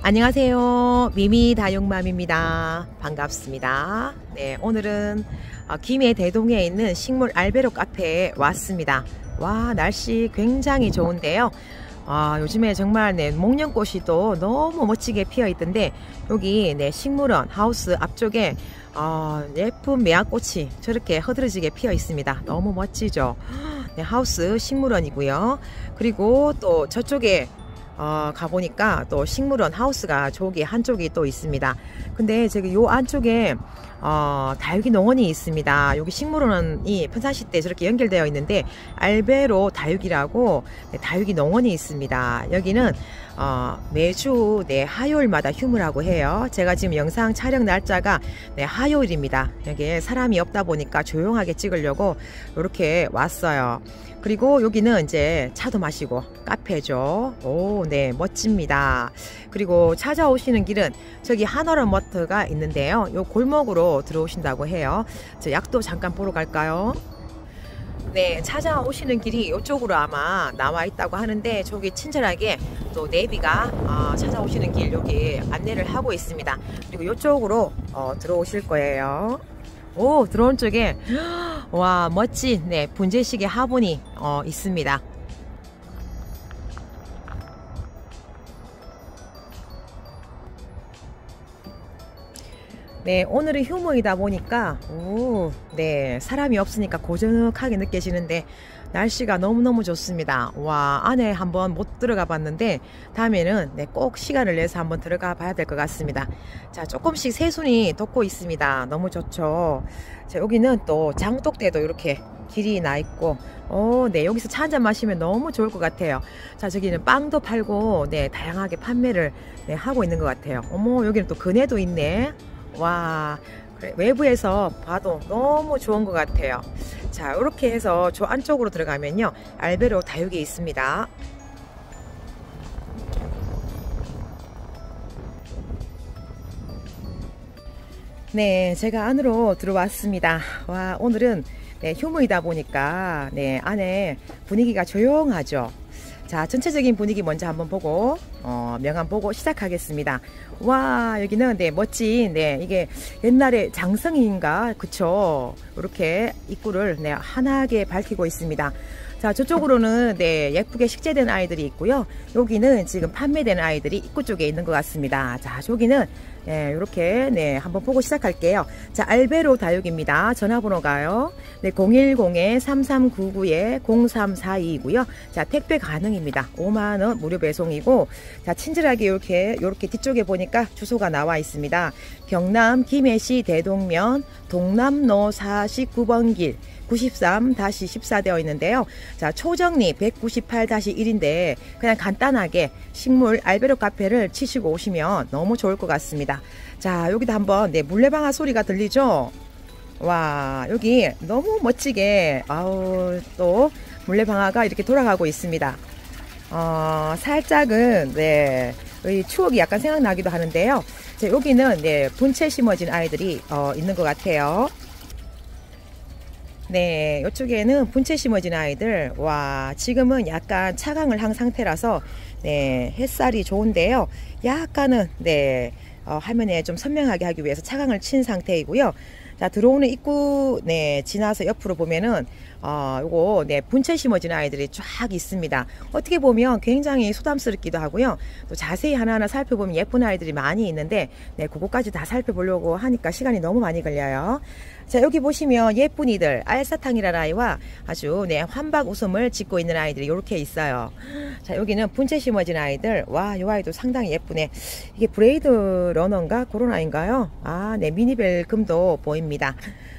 안녕하세요. 미미 다육맘입니다. 반갑습니다. 네, 오늘은 어, 김해 대동에 있는 식물 알베로 카페에 왔습니다. 와, 날씨 굉장히 좋은데요. 아, 요즘에 정말 네, 목련꽃이 또 너무 멋지게 피어 있던데 여기 네, 식물원 하우스 앞쪽에 어, 예쁜 매화꽃이 저렇게 허드러지게 피어 있습니다. 너무 멋지죠? 네, 하우스 식물원이고요. 그리고 또 저쪽에 어, 가보니까 또 식물원 하우스가 저기 한쪽이 또 있습니다. 근데 저기 요 안쪽에 어, 다육이 농원이 있습니다. 여기 식물원이 편사시 때 저렇게 연결되어 있는데 알베로 다육이라고 네, 다육이 농원이 있습니다. 여기는 어, 매주 네, 화요일마다 휴무라고 해요. 제가 지금 영상 촬영 날짜가 네, 화요일입니다. 여기에 사람이 없다 보니까 조용하게 찍으려고 이렇게 왔어요. 그리고 여기는 이제 차도 마시고 카페죠. 오, 네, 멋집니다. 그리고 찾아오시는 길은 저기 한월원 머트가 있는데요. 요 골목으로 들어오신다고 해요. 저 약도 잠깐 보러 갈까요? 네, 찾아오시는 길이 이쪽으로 아마 나와 있다고 하는데 저기 친절하게 또 네비가 어, 찾아오시는 길 여기 안내를 하고 있습니다. 그리고 이쪽으로 어, 들어오실 거예요. 오 들어온 쪽에 와 멋진 네 분재식의 화분이 어, 있습니다 네 오늘은 휴무이다 보니까 오, 네 사람이 없으니까 고즈넉하게 느껴지는데 날씨가 너무너무 좋습니다. 와 안에 한번 못 들어가 봤는데 다음에는 네, 꼭 시간을 내서 한번 들어가 봐야 될 것 같습니다. 자 조금씩 새순이 돋고 있습니다. 너무 좋죠. 자 여기는 또 장독대도 이렇게 길이 나 있고 어, 네 여기서 차 한잔 마시면 너무 좋을 것 같아요. 자 저기는 빵도 팔고 네 다양하게 판매를 네, 하고 있는 것 같아요. 어머 여기는 또 그네도 있네. 와 외부에서 봐도 너무 좋은 것 같아요. 자 이렇게 해서 저 안쪽으로 들어가면요. 알베로 다육이 있습니다. 네 제가 안으로 들어왔습니다. 와 오늘은 네, 휴무이다 보니까 네 안에 분위기가 조용하죠 자 전체적인 분위기 먼저 한번 보고 어, 명함 보고 시작하겠습니다. 와 여기는 네 멋진 네 이게 옛날에 장성인가? 그쵸? 이렇게 입구를 네 환하게 밝히고 있습니다. 자 저쪽으로는 네 예쁘게 식재된 아이들이 있고요. 여기는 지금 판매되는 아이들이 입구 쪽에 있는 것 같습니다. 자 저기는 네, 이렇게 네 한번 보고 시작할게요. 자 알베로 다육입니다. 전화번호가요. 네 010-3399-0342이고요. 자 택배 가능입니다. 5만 원 무료 배송이고 자 친절하게 이렇게 이렇게 뒤쪽에 보니까 주소가 나와 있습니다. 경남 김해시 대동면 동남로 49번 길 93-14 되어 있는데요. 자, 초정리 198-1인데 그냥 간단하게 식물 알베로 카페를 치시고 오시면 너무 좋을 것 같습니다. 자, 여기도 한번 네, 물레방아 소리가 들리죠? 와, 여기 너무 멋지게 아우 또 물레방아가 이렇게 돌아가고 있습니다. 어, 살짝은 네, 추억이 약간 생각나기도 하는데요. 자, 여기는 네, 본체 심어진 아이들이 어, 있는 것 같아요. 네, 이쪽에는 분체 심어진 아이들. 와, 지금은 약간 차강을 한 상태라서 네, 햇살이 좋은데요. 약간은 네, 어, 화면에 좀 선명하게 하기 위해서 차강을 친 상태이고요. 자, 들어오는 입구 네, 지나서 옆으로 보면은 어, 요거 네, 분체 심어진 아이들이 쫙 있습니다. 어떻게 보면 굉장히 소담스럽기도 하고요. 또 자세히 하나하나 살펴보면 예쁜 아이들이 많이 있는데 네, 그거까지 다 살펴보려고 하니까 시간이 너무 많이 걸려요. 자 여기 보시면 예쁜 이들 알사탕이라는 아이와 아주 네 함박 웃음을 짓고 있는 아이들이 이렇게 있어요. 자 여기는 분체 심어진 아이들. 와이 아이도 상당히 예쁘네. 이게 블레이드 러너인가? 그런 아이인가요? 아 네 미니벨 금도 보입니다.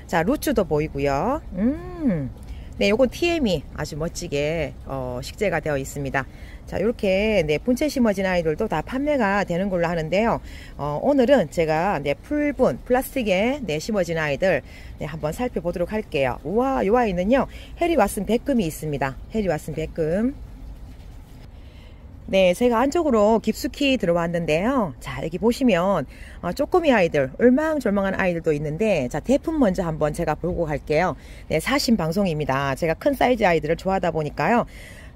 자 루츠도 보이고요. 음 네, 요건 TM이 아주 멋지게 어, 식재가 되어 있습니다. 자, 이렇게 네, 본체 심어진 아이들도 다 판매가 되는 걸로 하는데요. 어, 오늘은 제가 네, 풀분 플라스틱에 네, 심어진 아이들 네, 한번 살펴보도록 할게요. 우와, 이 아이는요. 해리 왓슨 백금이 있습니다. 해리 왓슨 백금. 네, 제가 안쪽으로 깊숙이 들어왔는데요. 자, 여기 보시면 어, 쪼꼬미 아이들, 얼망졸망한 아이들도 있는데 자, 대품 먼저 한번 제가 보고 갈게요. 네, 사신 방송입니다. 제가 큰 사이즈 아이들을 좋아하다 보니까요.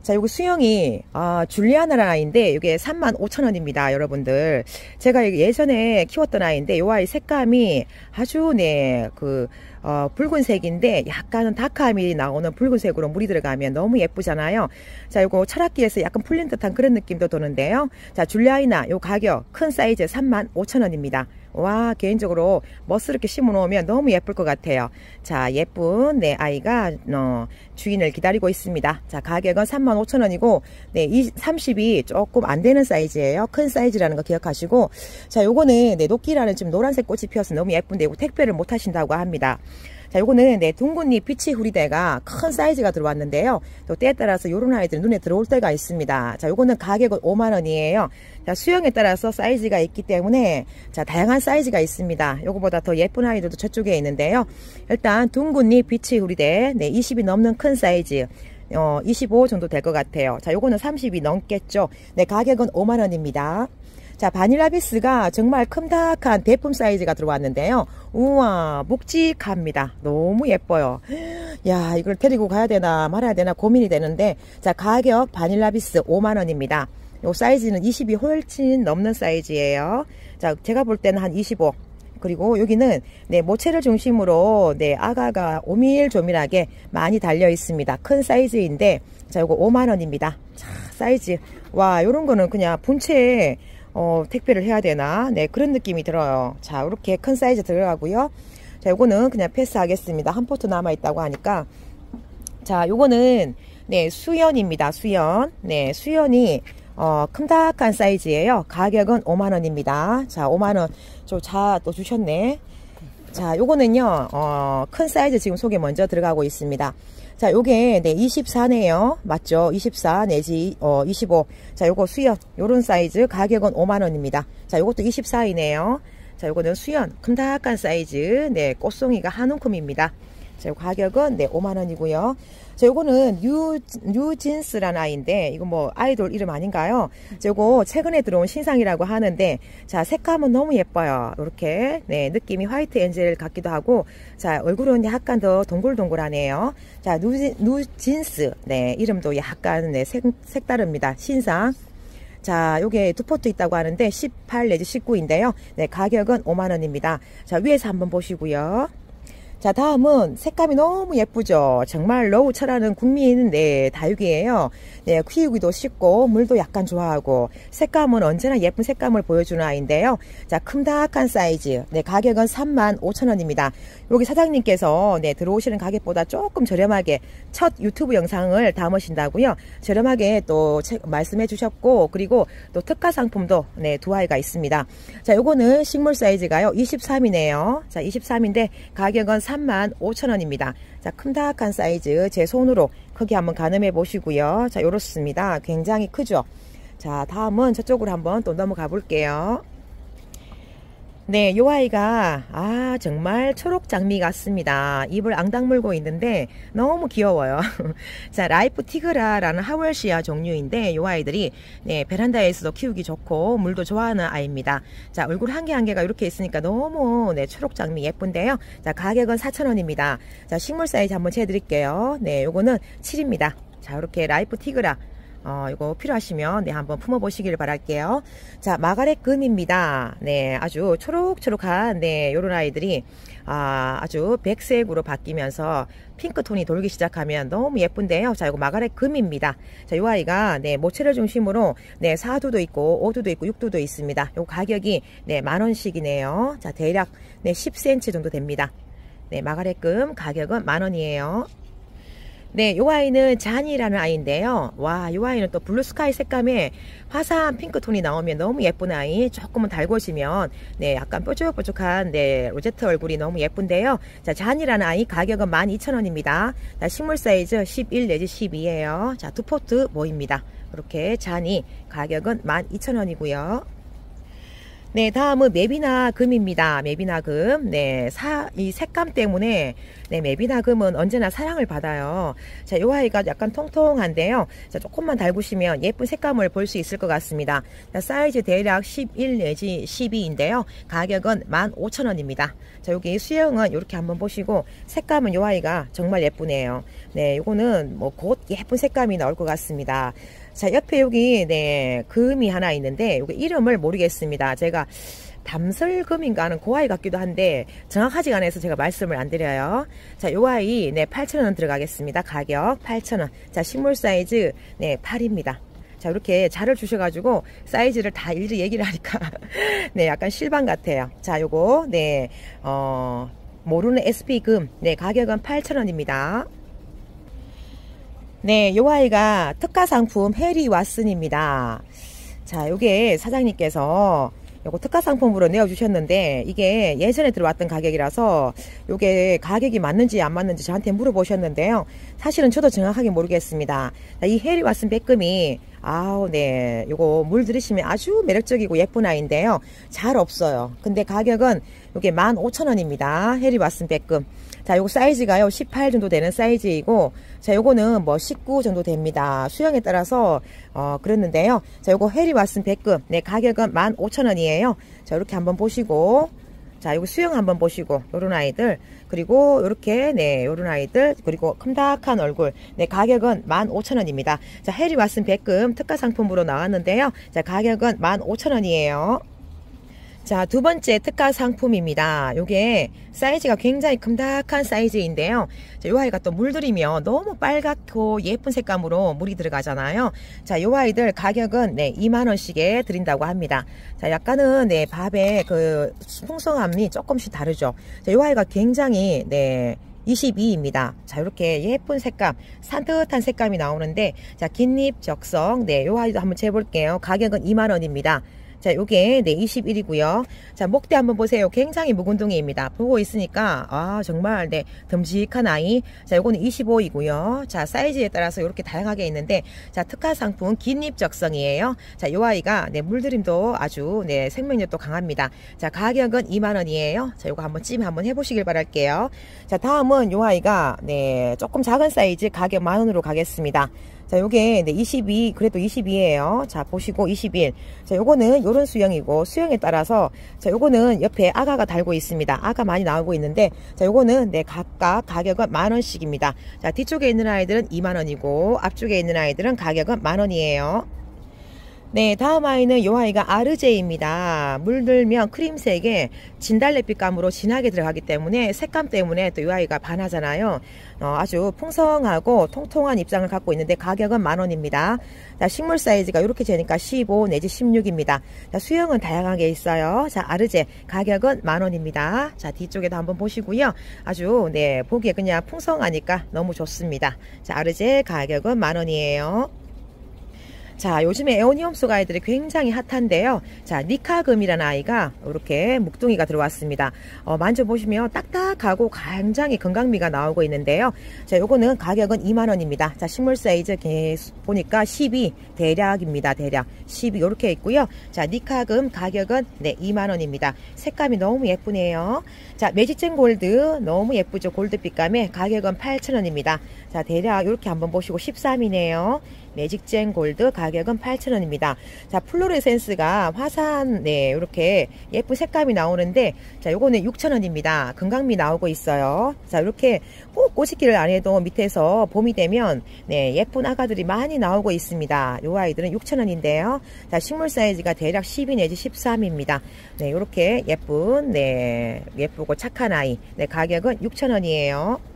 자, 요거 수영이, 아, 줄리아나라는 아이인데, 이게 35,000원입니다, 여러분들. 제가 예전에 키웠던 아이인데, 요 아이 색감이 아주, 네, 그, 어, 붉은색인데, 약간은 다크함이 나오는 붉은색으로 물이 들어가면 너무 예쁘잖아요. 자, 요거 철학기에서 약간 풀린 듯한 그런 느낌도 도는데요. 자, 줄리아이나 요 가격, 큰 사이즈 35,000원입니다. 와 개인적으로 멋스럽게 심어 놓으면 너무 예쁠 것 같아요. 자 예쁜 내 아이가 어, 주인을 기다리고 있습니다. 자 가격은 35,000원이고 네, 이 30이 조금 안 되는 사이즈예요. 큰 사이즈라는 거 기억하시고. 자 요거는 네, 녹기라는 지금 노란색 꽃이 피어서 너무 예쁜데 이거 택배를 못 하신다고 합니다 자, 요거는 네, 둥근잎 피치 후리대가 큰 사이즈가 들어왔는데요. 또 때에 따라서 요런 아이들 눈에 들어올 때가 있습니다. 자, 요거는 가격은 5만원이에요. 자, 수형에 따라서 사이즈가 있기 때문에 자, 다양한 사이즈가 있습니다. 요거보다 더 예쁜 아이들도 저쪽에 있는데요. 일단 둥근잎 피치 후리대 네, 20이 넘는 큰 사이즈. 어, 25 정도 될 것 같아요. 자, 요거는 30이 넘겠죠. 네, 가격은 5만원입니다. 자 바닐라비스가 정말 큼닥한 대품 사이즈가 들어왔는데요. 우와 묵직합니다. 너무 예뻐요. 야 이걸 데리고 가야 되나 말아야 되나 고민이 되는데 자 가격 바닐라비스 5만원입니다. 요 사이즈는 20이 훨씬 넘는 사이즈예요. 자 제가 볼 때는 한 25 그리고 여기는 네 모체를 중심으로 네 아가가 오밀조밀하게 많이 달려 있습니다. 큰 사이즈인데 자 요거 5만 원입니다. 자 사이즈. 와 요런 거는 그냥 본체에 어, 택배를 해야 되나? 네 그런 느낌이 들어요. 자 이렇게 큰 사이즈 들어가고요. 자 요거는 그냥 패스하겠습니다. 한 포트 남아 있다고 하니까. 자 요거는 네 수연입니다. 수연. 네 수연이 어, 큼닥한 사이즈예요. 가격은 5만원입니다. 자 5만원. 저 자 또 주셨네. 자 요거는요 어, 큰 사이즈 지금 속에 먼저 들어가고 있습니다 자, 요게 네 24네요. 맞죠? 24 내지 어 25. 자, 요거 수연 요런 사이즈 가격은 5만 원입니다. 자, 요것도 24이네요. 자, 요거는 수연 큼닥한 사이즈. 네, 꽃송이가 한 움큼입니다. 자, 요 가격은 네 5만 원이고요. 자, 요거는 뉴, 뉴진스라는 아이인데, 이거 뭐 아이돌 이름 아닌가요? 자, 요거 최근에 들어온 신상이라고 하는데, 자, 색감은 너무 예뻐요. 이렇게, 네, 느낌이 화이트 엔젤 같기도 하고, 자, 얼굴은 약간 더 동글동글하네요. 자, 뉴, 뉴진스, 네, 이름도 약간, 네, 색, 색다릅니다. 신상. 자, 요게 두 포트 있다고 하는데 18 내지 19인데요. 네, 가격은 5만 원입니다. 자, 위에서 한번 보시고요. 자 다음은 색감이 너무 예쁘죠? 정말 러우차라는 국민 네 다육이에요. 네 키우기도 쉽고 물도 약간 좋아하고 색감은 언제나 예쁜 색감을 보여주는 아이인데요. 자 큼닥한 사이즈. 네 가격은 3만 5천원입니다. 여기 사장님께서 네 들어오시는 가격보다 조금 저렴하게 첫 유튜브 영상을 담으신다고요. 저렴하게 또 말씀해 주셨고 그리고 또 특가 상품도 네 두 아이가 있습니다. 자 요거는 식물 사이즈가요. 23이네요. 자 23인데 가격은 3 3만 5천원입니다. 자, 큼닥한 사이즈 제 손으로 크기 한번 가늠해 보시고요. 자, 요렇습니다. 굉장히 크죠? 자, 다음은 저쪽으로 한번 또 넘어가 볼게요. 네, 요 아이가 아 정말 초록 장미 같습니다. 입을 앙다물고 있는데 너무 귀여워요. 자, 라이프 티그라라는 하월시아 종류인데 요 아이들이 네, 베란다에서도 키우기 좋고 물도 좋아하는 아이입니다. 자, 얼굴 한 개 한 개가 이렇게 있으니까 너무 네, 초록 장미 예쁜데요. 자, 가격은 4,000원입니다. 자, 식물 사이즈 한번 재 드릴게요. 네, 요거는 7입니다. 자, 이렇게 라이프 티그라 어, 이거 필요하시면 네 한번 품어 보시기를 바랄게요. 자, 마가렛 금입니다. 네, 아주 초록초록한 네, 요런 아이들이 아, 아주 백색으로 바뀌면서 핑크톤이 돌기 시작하면 너무 예쁜데요. 자, 이거 마가렛 금입니다. 자, 요 아이가 네, 모체를 중심으로 네, 4두도 있고 5두도 있고 6두도 있습니다. 요 가격이 네, 만 원씩이네요. 자, 대략 네, 10cm 정도 됩니다. 네, 마가렛 금 가격은 만 원이에요. 네, 요 아이는 잔이라는 아이인데요. 와, 요 아이는 또 blue sky 색감에 화사한 핑크톤이 나오면 너무 예쁜 아이. 조금은 달궈지면 네, 약간 뾰족뾰족한 네, 로제트 얼굴이 너무 예쁜데요. 자, 잔이라는 아이 가격은 12,000원입니다. 자, 식물 사이즈 11 내지 12예요. 자, 두 포트 보입니다. 이렇게 잔이 가격은 12,000원이고요. 네, 다음은 맵이나 금입니다. 맵이나 금. 네, 사, 이 색감 때문에, 네, 맵이나 금은 언제나 사랑을 받아요. 자, 요 아이가 약간 통통한데요. 자, 조금만 달구시면 예쁜 색감을 볼 수 있을 것 같습니다. 자, 사이즈 대략 11 내지 12인데요. 가격은 15,000원입니다. 자, 여기 수영은 이렇게 한번 보시고, 색감은 요 아이가 정말 예쁘네요. 네, 요거는 뭐 곧 예쁜 색감이 나올 것 같습니다. 자, 옆에 여기, 네, 금이 하나 있는데, 여기 이름을 모르겠습니다. 제가 담설금인가 하는 그 아이 같기도 한데, 정확하지가 않아서 제가 말씀을 안 드려요. 자, 요 아이, 네, 8,000원 들어가겠습니다. 가격 8,000원. 자, 식물 사이즈, 네, 8입니다. 자, 이렇게 자를 주셔가지고, 사이즈를 다 일일이 얘기를 하니까, 네, 약간 실망 같아요. 자, 요거, 네, 어, 모르는 SP금, 네, 가격은 8,000원입니다. 네, 요 아이가 특가 상품 해리 왓슨입니다. 자, 요게 사장님께서 요거 특가 상품으로 내어주셨는데 이게 예전에 들어왔던 가격이라서 요게 가격이 맞는지 안 맞는지 저한테 물어보셨는데요. 사실은 저도 정확하게 모르겠습니다. 자, 이 해리 왓슨 백금이 아우 네 요거 물 들이시면 아주 매력적이고 예쁜 아이인데요. 잘 없어요. 근데 가격은 요게 15,000원입니다. 해리 왓슨 백금. 자, 요거 사이즈가요, 18 정도 되는 사이즈이고, 자, 요거는 뭐 19 정도 됩니다. 수영에 따라서, 어, 그랬는데요. 자, 요거 해리 왓슨 100급. 네, 가격은 15,000원이에요. 자, 이렇게 한번 보시고, 자, 요거 수영 한번 보시고, 요런 아이들. 그리고 요렇게, 네, 요런 아이들. 그리고 큼닥한 얼굴. 네, 가격은 15,000원입니다. 자, 해리 왓슨 100급 특가 상품으로 나왔는데요. 자, 가격은 15,000원이에요. 자, 두 번째 특가 상품입니다. 요게 사이즈가 굉장히 큼닥한 사이즈인데요. 자, 요 아이가 또 물들이면 너무 빨갛고 예쁜 색감으로 물이 들어가잖아요. 자, 요 아이들 가격은 네, 2만원씩에 드린다고 합니다. 자, 약간은 네, 밥의 그 풍성함이 조금씩 다르죠. 자, 요 아이가 굉장히 네, 22입니다. 자, 이렇게 예쁜 색감, 산뜻한 색감이 나오는데, 자, 긴립 적성, 네, 요 아이도 한번 재볼게요. 가격은 2만원입니다. 자, 요게 네 21이고요. 자, 목대 한번 보세요. 굉장히 묵은둥이입니다. 보고 있으니까 아, 정말 네 듬직한 아이. 자, 요거는 25이고요. 자, 사이즈에 따라서 이렇게 다양하게 있는데 자, 특화 상품 긴입 적성이에요. 자, 요 아이가 네 물들임도 아주 네 생명력도 강합니다. 자, 가격은 2만 원이에요. 자, 요거 한번 찜 한번 해 보시길 바랄게요. 자, 다음은 요 아이가 네 조금 작은 사이즈 가격 만 원으로 가겠습니다. 자, 요게 네, 22, 그래도 22예요. 자, 보시고 21. 자, 요거는 요런 수영이고 수영에 따라서 자, 요거는 옆에 아가가 달고 있습니다. 아가 많이 나오고 있는데 자, 요거는 네, 각각 가격은 만 원씩입니다. 자, 뒤쪽에 있는 아이들은 2만 원이고 앞쪽에 있는 아이들은 가격은 만 원이에요. 네, 다음 아이는 요 아이가 아르제입니다. 물들면 크림색에 진달래빛감으로 진하게 들어가기 때문에 색감 때문에 또 요 아이가 반하잖아요. 어, 아주 풍성하고 통통한 입장을 갖고 있는데 가격은 만원입니다. 자, 식물 사이즈가 이렇게 되니까 15 내지 16입니다. 자, 수영은 다양하게 있어요. 자, 아르제 가격은 만원입니다. 자, 뒤쪽에도 한번 보시고요. 아주 네, 보기에 그냥 풍성하니까 너무 좋습니다. 자, 아르제 가격은 만원이에요. 자, 요즘에 에오니엄속 아이들이 굉장히 핫한데요. 자, 니카금이라는 아이가 이렇게 묵둥이가 들어왔습니다. 어, 만져보시면 딱딱하고 굉장히 건강미가 나오고 있는데요. 자, 요거는 가격은 2만원입니다. 자, 식물 사이즈 보니까 12 대략입니다. 대략 12 이렇게 있고요. 자, 니카금 가격은 네, 2만원입니다. 색감이 너무 예쁘네요. 자, 매직젠 골드 너무 예쁘죠. 골드빛감에 가격은 8천원입니다. 자, 대략 이렇게 한번 보시고 13이네요. 매직젠 골드 가격은 8,000원입니다. 자, 플로레센스가 화산, 네, 이렇게 예쁜 색감이 나오는데, 자, 요거는 6,000원입니다. 건강미 나오고 있어요. 자, 이렇게 꼭 꼬시기를 안 해도 밑에서 봄이 되면, 네, 예쁜 아가들이 많이 나오고 있습니다. 요 아이들은 6,000원인데요. 자, 식물 사이즈가 대략 12 내지 13입니다. 네, 이렇게 예쁜, 네, 예쁘고 착한 아이. 네, 가격은 6,000원이에요.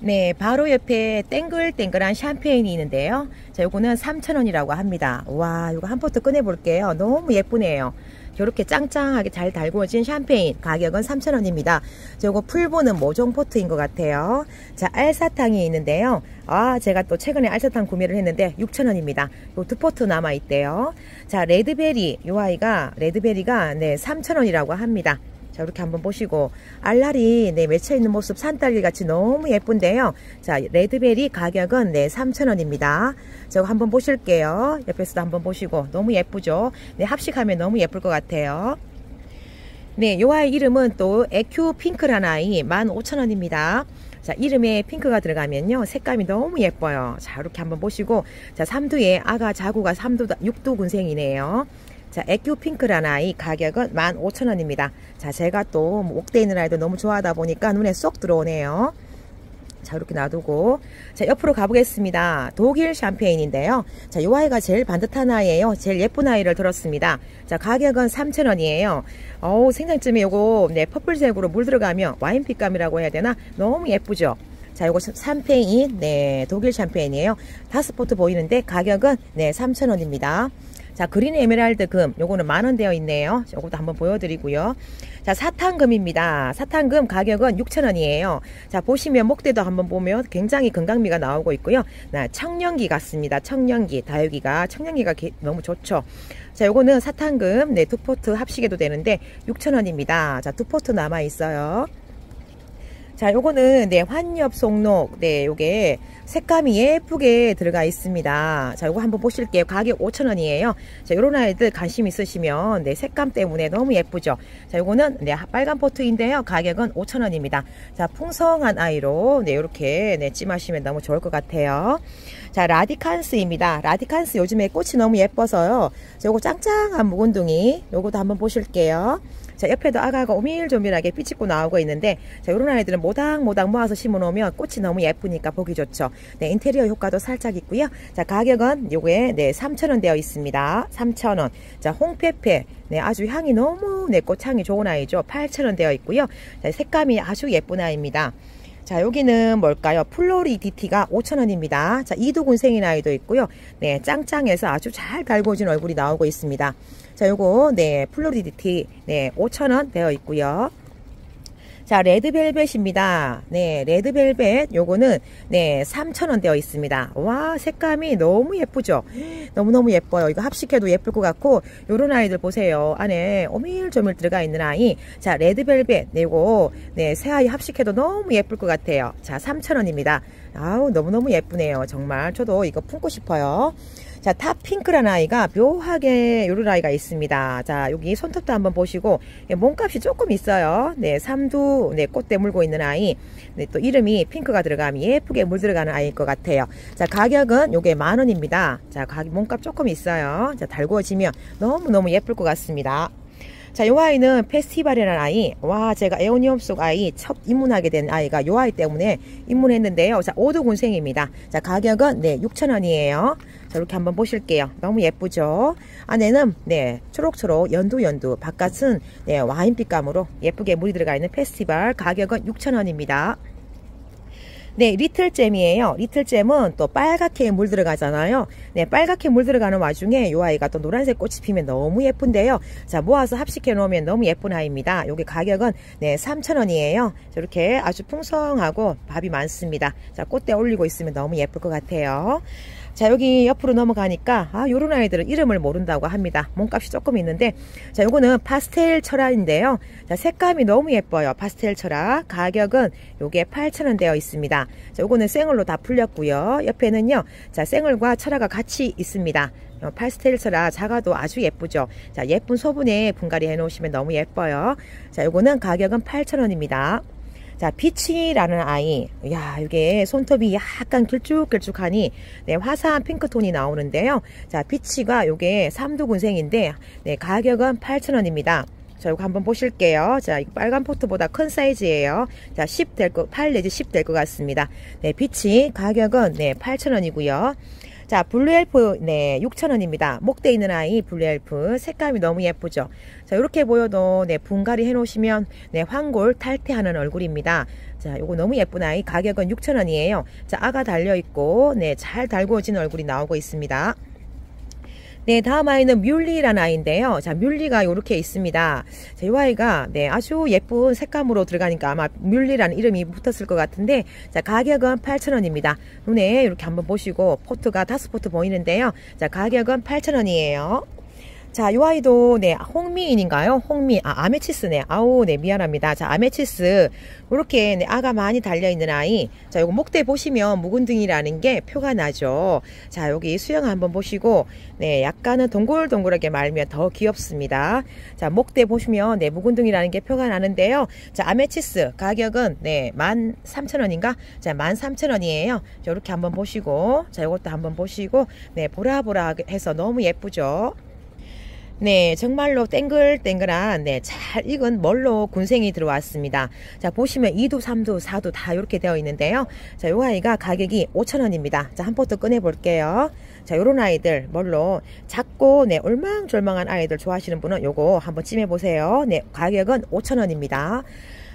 네, 바로 옆에 땡글땡글한 샴페인이 있는데요. 자, 요거는 3,000원이라고 합니다. 와, 이거 한 포트 꺼내볼게요. 너무 예쁘네요. 이렇게 짱짱하게 잘 달구어진 샴페인 가격은 3,000원입니다. 저거 풀보는 모종 포트인 것 같아요. 자, 알사탕이 있는데요. 아, 제가 또 최근에 알사탕 구매를 했는데 6,000원입니다. 요 두 포트 남아있대요. 자, 레드베리, 요 아이가, 레드베리가 네, 3,000원이라고 합니다. 자 이렇게 한번 보시고 알알이 네 맺혀 있는 모습 산딸기 같이 너무 예쁜데요 자 레드베리 가격은 네 3,000원입니다 저거 한번 보실게요 옆에서도 한번 보시고 너무 예쁘죠 네 합식하면 너무 예쁠 것 같아요 네, 요 아이 이름은 또 에큐 핑크라는 아이 15,000원입니다. 자, 이름에 핑크가 들어가면요. 색감이 너무 예뻐요. 자, 이렇게 한번 보시고 자, 삼두에 아가 자구가 삼두 6두 군생이네요. 자, 에큐 핑크라는 아이 가격은 15,000원입니다. 자, 제가 또 옥대 있는 아이도 너무 좋아하다 보니까 눈에 쏙 들어오네요. 자 이렇게 놔두고 자 옆으로 가보겠습니다 독일 샴페인인데요 자요 아이가 제일 반듯한 아이예요 제일 예쁜 아이를 들었습니다 자 가격은 3,000원이에요 어우 생장쯤에 요거 네 퍼플색으로 물 들어가면 와인 빛감이라고 해야 되나 너무 예쁘죠 자, 요거 샴페인, 네, 독일 샴페인이에요. 다섯 포트 보이는데 가격은 네, 3,000원입니다. 자, 그린 에메랄드 금, 요거는 만 원 되어 있네요. 요것도 한번 보여드리고요. 자, 사탕금입니다. 사탕금 가격은 6,000원이에요. 자, 보시면 목대도 한번 보면 굉장히 건강미가 나오고 있고요. 나 청년기 같습니다. 청년기, 다육이가 청년기가 너무 좋죠. 자, 요거는 사탕금, 네, 두 포트 합식해도 되는데 6,000원입니다. 자, 두 포트 남아 있어요. 자, 요거는 네, 환엽 송록. 네, 요게 색감이 예쁘게 들어가 있습니다. 자, 요거 한번 보실게요. 가격 5,000원이에요. 자, 요런 아이들 관심 있으시면 네, 색감 때문에 너무 예쁘죠. 자, 요거는 네, 빨간 포트인데요. 가격은 5,000원입니다. 자, 풍성한 아이로 네, 요렇게 네, 찜하시면 너무 좋을 것 같아요. 자, 라디칸스입니다. 라디칸스 요즘에 꽃이 너무 예뻐서요. 자, 요거 짱짱한 묵은둥이 요거도 한번 보실게요. 자 옆에도 아가가 오밀조밀하게 삐찍고 나오고 있는데 자 요런 아이들은 모닥모닥 모아서 심어 놓으면 꽃이 너무 예쁘니까 보기 좋죠. 네 인테리어 효과도 살짝 있고요. 자 가격은 요게 네 3,000원 되어 있습니다. 3,000원. 자 홍페페. 네 아주 향이 너무 네 꽃향이 좋은 아이죠. 8,000원 되어 있고요. 자 색감이 아주 예쁜 아이입니다. 자 여기는 뭘까요? 플로리디티가 5,000원입니다. 자 이두군생인 아이도 있고요. 네 짱짱해서 아주 잘 달궈진 얼굴이 나오고 있습니다 자 요거 네 플로리디티. 네 5,000원 되어 있고요. 자 레드벨벳입니다. 네 레드벨벳 요거는 네 3,000원 되어 있습니다. 와 색감이 너무 예쁘죠? 너무너무 예뻐요. 이거 합식해도 예쁠 것 같고 요런 아이들 보세요. 안에 오밀조밀 들어가 있는 아이. 자 레드벨벳 네 요거 네 새 아이 합식해도 너무 예쁠 것 같아요. 자 3,000원입니다. 아우 너무너무 예쁘네요. 정말 저도 이거 품고 싶어요 자, 탑핑크라는 아이가 묘하게 요런 아이가 있습니다. 자, 여기 손톱도 한번 보시고 몸값이 조금 있어요. 네, 삼두 네, 꽃대 물고 있는 아이. 네, 또 이름이 핑크가 들어가면 예쁘게 물 들어가는 아이일 것 같아요. 자, 가격은 요게 만 원입니다. 자, 가격 몸값 조금 있어요. 자, 달구어지면 너무너무 예쁠 것 같습니다. 자, 요 아이는 페스티벌이라는 아이. 와, 제가 에오니엄 속 아이 첫 입문하게 된 아이가 요 아이 때문에 입문했는데요. 자, 오두군생입니다. 자, 가격은 네, 6천원이에요 자, 이렇게 한번 보실게요. 너무 예쁘죠? 안에는 네, 초록초록 연두 연두, 바깥은 네, 와인빛감으로 예쁘게 물이 들어가 있는 페스티벌 가격은 6천원입니다 네, 리틀잼이에요. 리틀잼은 또 빨갛게 물 들어가잖아요. 네, 빨갛게 물 들어가는 와중에 이 아이가 또 노란색 꽃이 피면 너무 예쁜데요. 자, 모아서 합식해 놓으면 너무 예쁜 아이입니다. 여기 가격은 네, 3,000원이에요. 이렇게 아주 풍성하고 밥이 많습니다. 자, 꽃대 올리고 있으면 너무 예쁠 것 같아요. 자 여기 옆으로 넘어가니까 아 요런 아이들은 이름을 모른다고 합니다. 몸값이 조금 있는데 자 요거는 파스텔 철화인데요. 자 색감이 너무 예뻐요. 파스텔 철화. 가격은 요게 8,000원 되어 있습니다. 자 요거는 생얼로 다 풀렸고요. 옆에는요 자 생얼과 철화가 같이 있습니다. 어, 파스텔 철화 작아도 아주 예쁘죠? 자 예쁜 소분에 분갈이 해 놓으시면 너무 예뻐요. 자 요거는 가격은 8,000원입니다 자, 피치라는 아이. 야, 이게 손톱이 약간 길쭉길쭉하니, 네, 화사한 핑크톤이 나오는데요. 자, 피치가 요게 삼두군생인데, 네, 가격은 8,000원입니다. 자, 이거 한번 보실게요. 자, 빨간 포트보다 큰 사이즈예요. 자, 10 될 거, 8 내지 10 될 것 같습니다. 네, 피치 가격은 네, 8,000원이고요. 자, 블루엘프, 네, 6,000원입니다. 목대 있는 아이 블루엘프. 색감이 너무 예쁘죠? 자, 이렇게 보여도, 네, 분갈이 해놓으시면, 네, 환골탈태하는 얼굴입니다. 자, 요거 너무 예쁜 아이. 가격은 6,000원이에요. 자, 아가 달려있고, 네, 잘 달구어진 얼굴이 나오고 있습니다. 네, 다음 아이는 뮬리라는 아이인데요. 자, 뮬리가 이렇게 있습니다. 자, 이 아이가 네, 아주 예쁜 색감으로 들어가니까 아마 뮬리라는 이름이 붙었을 것 같은데 자, 가격은 8,000원입니다. 눈에 이렇게 한번 보시고 포트가 다섯 포트 보이는데요. 자, 가격은 8,000원이에요. 자, 요 아이도 네, 홍미인인가요? 홍미. 아, 아메치스네. 아우, 네, 미안합니다. 자, 아메치스. 이렇게 네, 아가 많이 달려 있는 아이. 자, 요거 목대 보시면 묵은등이라는 게 표가 나죠. 자, 여기 수영 한번 보시고 네, 약간은 동글동글하게 말면 더 귀엽습니다. 자, 목대 보시면 네, 묵은등이라는 게 표가 나는데요. 자, 아메치스 가격은 네, 13,000원인가? 자, 13,000원이에요. 자, 이렇게 한번 보시고 자, 요것도 한번 보시고 네, 보라보라 해서 너무 예쁘죠. 네, 정말로 땡글땡글한 네, 잘 익은 멀로 군생이 들어왔습니다. 자, 보시면 2도, 3도, 4도 다 이렇게 되어 있는데요. 자, 요 아이가 가격이 5천원입니다 자, 한 포트 꺼내 볼게요. 자, 요런 아이들 멀로 작고 네, 올망졸망한 아이들 좋아하시는 분은 요거 한번 찜해 보세요. 네, 가격은 5천원입니다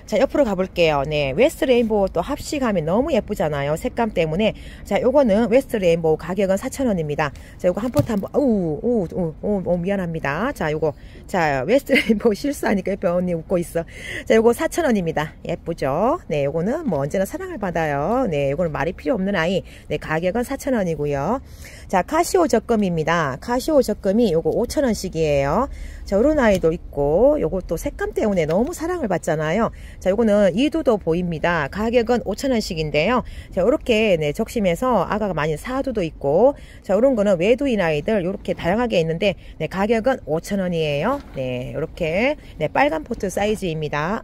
자 옆으로 가볼게요. 네 웨스트 레인보우 또 합식하면 너무 예쁘잖아요. 색감 때문에. 자 요거는 웨스트 레인보우 가격은 4,000원입니다. 자 요거 한 포트 한번 우우 우, 우, 우, 미안합니다. 자 요거 자 웨스트 레인보우 실수하니까 옆에 언니 웃고 있어. 자 요거 4,000원입니다. 예쁘죠? 네 요거는 뭐 언제나 사랑을 받아요. 네 요거는 말이 필요 없는 아이. 네 가격은 4,000원이고요. 자 카시오 적금입니다. 카시오 적금이 요거 5,000원씩이에요 자 요런 아이도 있고 요것도 색감 때문에 너무 사랑을 받잖아요. 자 요거는 이두도 보입니다. 가격은 5천원씩인데요. 자 요렇게 네 적심해서 아가가 많이 사두도 있고 자 요런 거는 외두인 아이들 요렇게 다양하게 있는데 네 가격은 5천원이에요. 네 요렇게 네 빨간 포트 사이즈입니다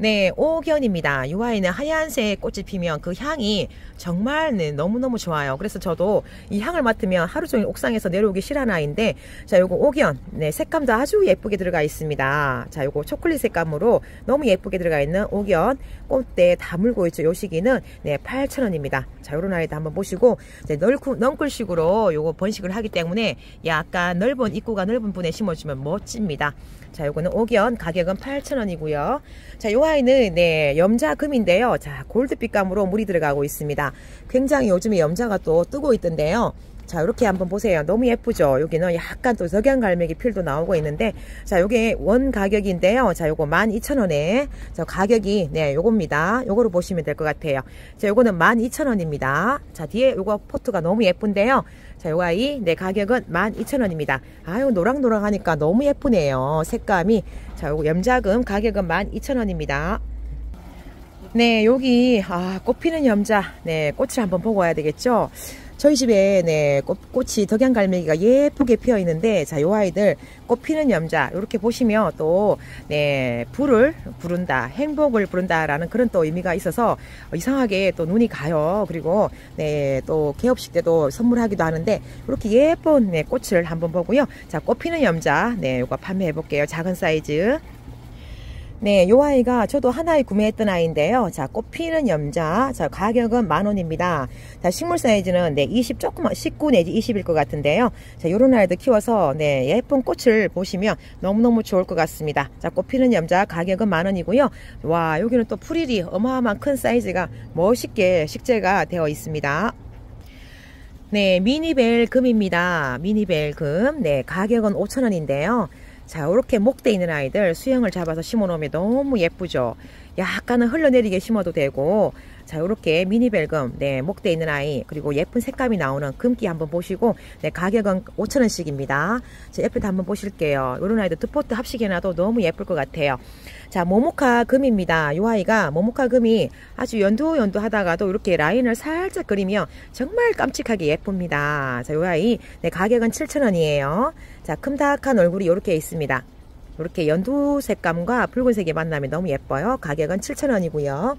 네, 오견입니다. 이 아이는 하얀색 꽃이 피면 그 향이 정말 네, 너무너무 좋아요. 그래서 저도 이 향을 맡으면 하루 종일 옥상에서 내려오기 싫어하는 아이인데 자, 요거 오견. 네, 색감도 아주 예쁘게 들어가 있습니다. 자, 요거 초콜릿 색감으로 너무 예쁘게 들어가 있는 오견. 꽃대 다물고 있죠. 요 시기는 네, 8,000원입니다. 자, 요런 아이도 한번 보시고 네, 널쿨, 넝쿨식으로 요거 번식을 하기 때문에 약간 넓은 입구가 넓은 분에 심어주면 멋집니다. 자, 요거는 오견 가격은 8,000원이고요. 자, 요 아이는 네, 염자금인데요. 자, 골드빛감으로 물이 들어가고 있습니다. 굉장히 요즘에 염자가 또 뜨고 있던데요. 자 이렇게 한번 보세요. 너무 예쁘죠? 여기는 약간 또 석양갈매기 필도 나오고 있는데 자 요게 원 가격인데요. 자 요거 12,000원에. 저 가격이 네 요겁니다. 요거로 보시면 될 것 같아요. 자 요거는 12,000원입니다. 자 뒤에 요거 포트가 너무 예쁜데요. 자 요거 아이 네 가격은 12,000원입니다. 아유 노랑노랑 하니까 너무 예쁘네요. 색감이. 자 요거 염자금 가격은 12,000원입니다. 네 여기 아 꽃피는 염자. 네 꽃을 한번 보고 와야 되겠죠 저희 집에 네 꽃, 꽃이 덕양갈매기가 예쁘게 피어 있는데 자 요 아이들 꽃 피는 염자 이렇게 보시면 또네 불을 부른다 행복을 부른다라는 그런 또 의미가 있어서 이상하게 또 눈이 가요. 그리고 네또 개업식 때도 선물하기도 하는데 이렇게 예쁜 네, 꽃을 한번 보고요. 자 꽃 피는 염자 네 요거 판매해 볼게요. 작은 사이즈 네, 요 아이가 저도 하나에 구매했던 아이인데요. 자, 꽃 피는 염자. 자, 가격은 만 원입니다. 자, 식물 사이즈는 네, 20 조금, 19 내지 20일 것 같은데요. 자, 요런 아이들 키워서 네, 예쁜 꽃을 보시면 너무너무 좋을 것 같습니다. 자, 꽃 피는 염자 가격은 만 원이고요. 와, 여기는 또 풀일이 어마어마한 큰 사이즈가 멋있게 식재가 되어 있습니다. 네, 미니벨 금입니다. 미니벨 금. 네, 가격은 5천원인데요 자 이렇게 목대 있는 아이들 수영을 잡아서 심어 놓으면 너무 예쁘죠? 약간은 흘러내리게 심어도 되고 자 이렇게 미니 벨금 네 목대 있는 아이 그리고 예쁜 색감이 나오는 금기 한번 보시고 네 가격은 5천원씩입니다. 자 옆에도 한번 보실게요. 이런 아이들 두포트 합식해놔도 너무 예쁠 것 같아요. 자 모모카 금입니다. 이 아이가 모모카 금이 아주 연두연두 하다가도 이렇게 라인을 살짝 그리면 정말 깜찍하게 예쁩니다. 자이 아이 네 가격은 7천원이에요. 자 큼닥한 얼굴이 이렇게 있습니다. 이렇게 연두 색감과 붉은색이 만나면 너무 예뻐요. 가격은 7천원이고요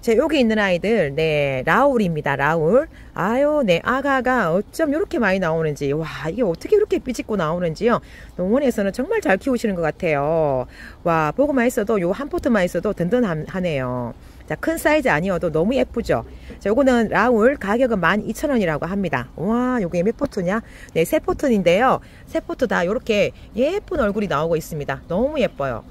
자, 여기 있는 아이들, 네, 라울입니다. 라울. 아유, 네, 아가가 어쩜 이렇게 많이 나오는지. 와, 이게 어떻게 이렇게 삐짓고 나오는지요. 농원에서는 정말 잘 키우시는 것 같아요. 와, 보고만 있어도 요 한 포트만 있어도 든든하네요. 자, 큰 사이즈 아니어도 너무 예쁘죠? 자, 요거는 라울 가격은 12,000원이라고 합니다. 와, 요게 몇 포트냐? 네, 세 포트인데요. 세 포트 다 이렇게 예쁜 얼굴이 나오고 있습니다. 너무 예뻐요.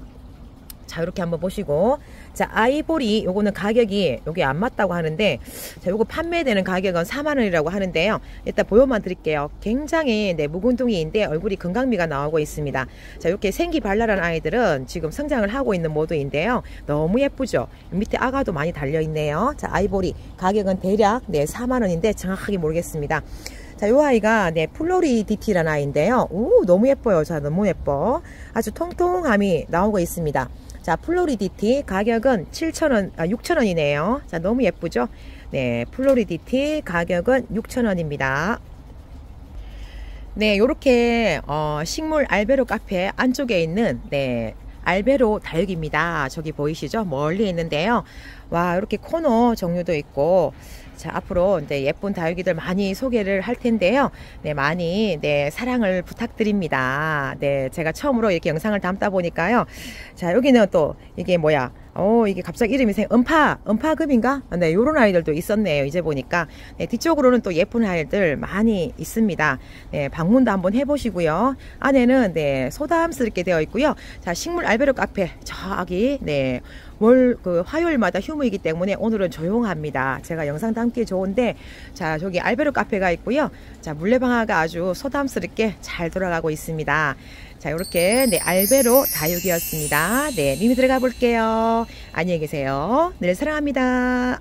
자 이렇게 한번 보시고 자 아이보리 요거는 가격이 여기 안 맞다고 하는데 자 요거 판매되는 가격은 4만 원이라고 하는데요 일단 보여만 드릴게요 굉장히 네 묵은둥이인데 얼굴이 건강미가 나오고 있습니다 자 이렇게 생기 발랄한 아이들은 지금 성장을 하고 있는 모드인데요 너무 예쁘죠 밑에 아가도 많이 달려 있네요 자 아이보리 가격은 대략 네 4만 원인데 정확하게 모르겠습니다 자, 요 아이가 네, 플로리디티라는 아이인데요. 오, 너무 예뻐요. 자, 너무 예뻐. 아주 통통함이 나오고 있습니다. 자, 플로리디티 가격은 7,000원, 아, 6,000원이네요. 자, 너무 예쁘죠? 네, 플로리디티 가격은 6,000원입니다. 네, 요렇게 어, 식물 알베로 카페 안쪽에 있는 네, 알베로 다육입니다. 저기 보이시죠? 멀리 있는데요. 와, 이렇게 코너 종류도 있고 자, 앞으로 이제 예쁜 다육이들 많이 소개를 할 텐데요. 네, 많이 네, 사랑을 부탁드립니다. 네, 제가 처음으로 이렇게 영상을 담다 보니까요. 자, 여기는 또 이게 뭐야? 어, 이게 갑자기 이름이 생, 음파, 음파금인가? 네, 요런 아이들도 있었네요. 이제 보니까. 네, 뒤쪽으로는 또 예쁜 아이들 많이 있습니다. 네, 방문도 한번 해보시고요. 안에는, 네, 소담스럽게 되어 있고요. 자, 식물 알베로 카페, 저기, 네, 월, 그, 화요일마다 휴무이기 때문에 오늘은 조용합니다. 제가 영상 담기 좋은데, 자, 저기 알베로 카페가 있고요. 자, 물레방아가 아주 소담스럽게 잘 돌아가고 있습니다. 자, 이렇게 네, 알베로 다육이었습니다. 네, 미미 들어가 볼게요. 안녕히 계세요. 늘 사랑합니다.